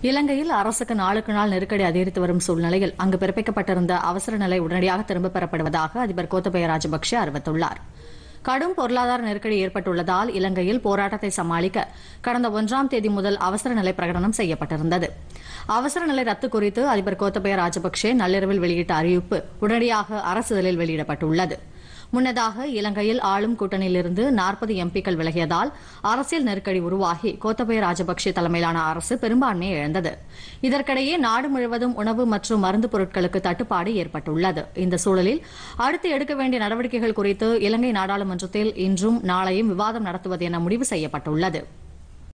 இலங்கையில் அரசுக்கு நாளுக்கு நாள் நெருக்கடி அதிகரித்து வரும் சூழ்நிலையில் அங்கு பிறப்பிக்கப்பட்டிருந்த அவசர நிலை உடனடியாக திரும்பப் பெறப்படுவதாக அதிபர் கோத்தபய ராஜபக்சே அறிவித்துள்ளார். கடும் பொருளாதார நெருக்கடி ஏற்பட்டுள்ளதால் இலங்கையில் போராட்டத்தை சமாளிக்க கடந்த ஒன்றாம் தேதி முதல் அவசர நிலை பிரகடனம் செய்யப்பட்டிருந்தது. அவசர நிலை ரத்து குறித்து அதிபர் கோத்தபய ராஜபக்சே நள்ளிரவில் வெளியிட்ட அறிவிப்பு உடனடியாக அரசுதலில் வெளியிடப்பட்டுள்ளது. முன்னதாக இலங்கையில் ஆளும் கூட்டணியிலிருந்து நாற்பது எம்பிக்கள் விலகியதால் அரசியல் நெருக்கடி உருவாகி கோத்தபய ராஜபக்சே தலைமையிலான அரசு பெரும்பான்மையை இழந்தது. இதற்கிடையே நாடு முழுவதும் உணவு மற்றும் மருந்து பொருட்களுக்கு தட்டுப்பாடு ஏற்பட்டுள்ளது. இந்த சூழலில் அடுத்து எடுக்க வேண்டிய நடவடிக்கைகள் குறித்து இலங்கை நாடாளுமன்றத்தில் இன்றும் நாளையும் விவாதம் நடத்துவது என முடிவு செய்யப்பட்டுள்ளது.